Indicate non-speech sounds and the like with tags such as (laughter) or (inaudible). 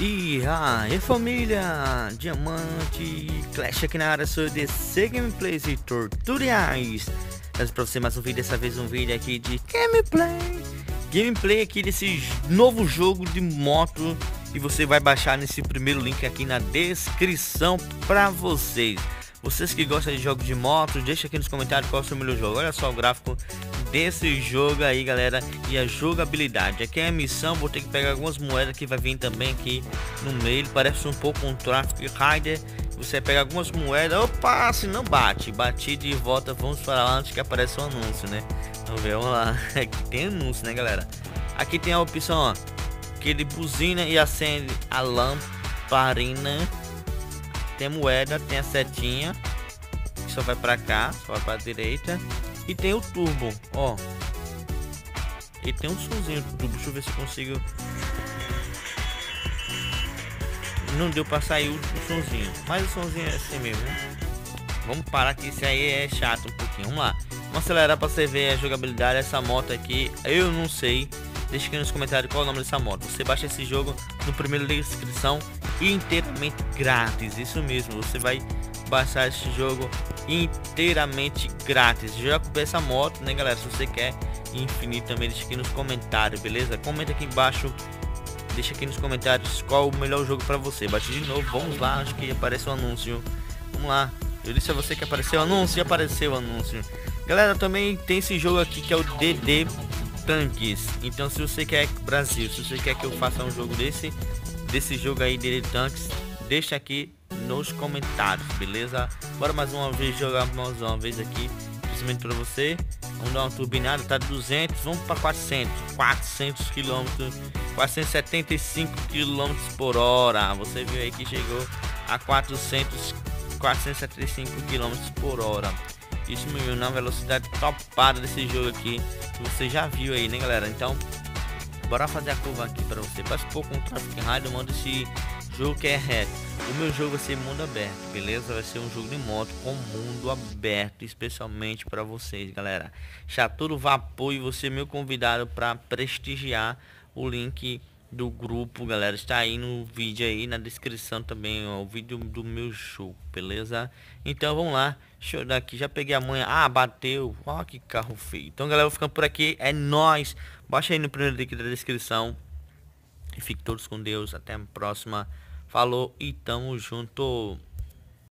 E aí família, Diamante, Clash aqui na área, sou DC Gameplays e Tutoriais Trazendo pra você mais um vídeo, dessa vez um vídeo aqui de Gameplay. Gameplay aqui desse novo jogo de moto. E você vai baixar nesse primeiro link aqui na descrição pra vocês. Vocês que gostam de jogos de moto, deixa aqui nos comentários qual é o seu melhor jogo. Olha só o gráfico desse jogo aí galera e a jogabilidade. Aqui é a missão vou ter que pegar algumas moedas que vai vir também aqui no meio. Parece um pouco um Traffic Rider. Você pega algumas moedas opa se não bate. Bati de volta vamos para lá antes que apareça um anúncio né? Então vamos lá. (laughs) Aqui tem anúncio né galera? Aqui tem a opção ó, que ele buzina e acende a lamparina. Tem moeda tem a setinha só vai para cá só vai para direita e tem o turbo, ó. E tem um somzinho do turbo. Deixa eu ver se consigo. Não deu pra sair o, o somzinho. Mas o somzinho é assim mesmo, né? Vamos parar que isso aí é chato um pouquinho. Vamos lá. Vamos acelerar pra você ver a jogabilidade dessa moto aqui. Eu não sei. Deixa aqui nos comentários qual é o nome dessa moto. Você baixa esse jogo no primeiro de descrição inteiramente grátis. Isso mesmo. Você vai baixar esse jogo inteiramente grátis. Já comprei essa moto, né, galera? Se você quer infinito também, deixa aqui nos comentários, beleza? Comenta aqui embaixo, deixa aqui nos comentários qual o melhor jogo para você. Bate de novo, vamos lá, acho que apareceu o um anúncio. Vamos lá. Eu disse a você que apareceu o anúncio, apareceu o anúncio. Galera, também tem esse jogo aqui que é o DD Tanques. Então, se você quer Brasil, se você quer que eu faça um jogo desse, desse jogo aí DD Tanques, deixa aqui nos comentários, beleza? Bora mais uma vez jogar mais uma vez aqui, principalmente para você. Vamos dar uma turbinada, tá 200, vamos para 400, 400 km, 475 km por hora. Você viu aí que chegou a 400, 475 km por hora. Isso mesmo, na velocidade topada desse jogo aqui, você já viu aí, né, galera? Então, bora fazer a curva aqui para você. Um pouco um Traffic Rider, manda esse jogo que é reto. O meu jogo vai ser mundo aberto, beleza? Vai ser um jogo de moto com mundo aberto, especialmente para vocês, galera. Chaturo Vapor e você meu convidado para prestigiar o link do grupo, galera. Está aí no vídeo aí na descrição também, ó, o vídeo do meu show, beleza? Então vamos lá. Deixa eu dar aqui, já peguei a manha. Ah, bateu. Ó que carro feio. Então, galera, ficando por aqui. É nós. Baixa aí no primeiro link da descrição. E fique todos com Deus. Até a próxima. Falou e tamo junto.